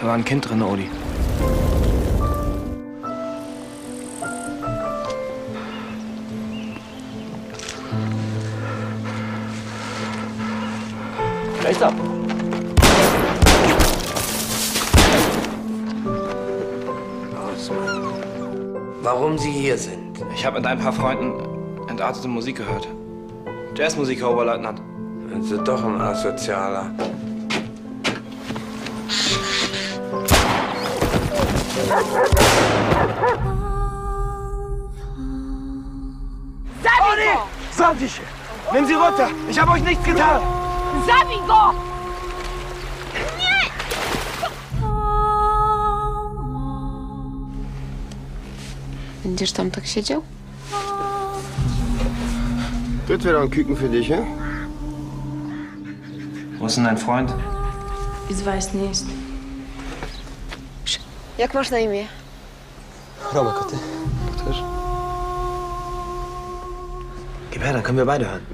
Da war ein Kind drin, Odi. Da ist er. Warum Sie hier sind? Ich habe mit ein paar Freunden entartete Musik gehört. Jazzmusiker, Oberleutnant. Sind Sie doch ein Asozialer? Sabigo! Santisch! Nehmen Sie runter! Ich habe euch nichts getan! Zabigo! Będziesz tam tak siedział? Das wäre doch ein Küken für dich, ja? Wo ist denn dein Freund? Ich weiß nicht. Jak masz na imię? Romek, a ty? Chcesz? Gib her, dann können wir beide hören.